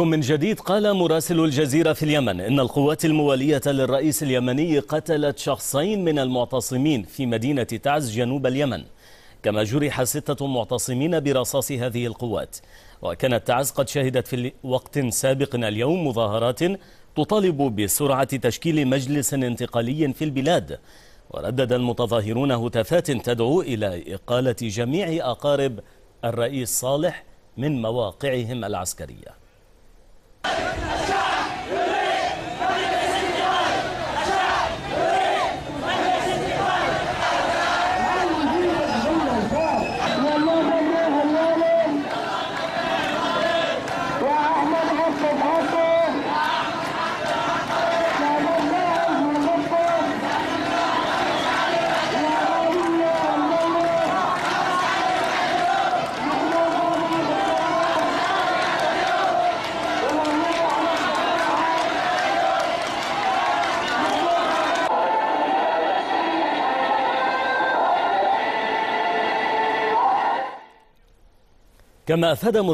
إليكم من جديد قال مراسل الجزيرة في اليمن إن القوات الموالية للرئيس اليمني قتلت شخصين من المعتصمين في مدينة تعز جنوب اليمن. كما جرح ستة معتصمين برصاص هذه القوات. وكانت تعز قد شهدت في وقت سابق اليوم مظاهرات تطالب بسرعة تشكيل مجلس انتقالي في البلاد. وردد المتظاهرون هتافات تدعو إلى إقالة جميع أقارب الرئيس صالح من مواقعهم العسكرية. كما أفاد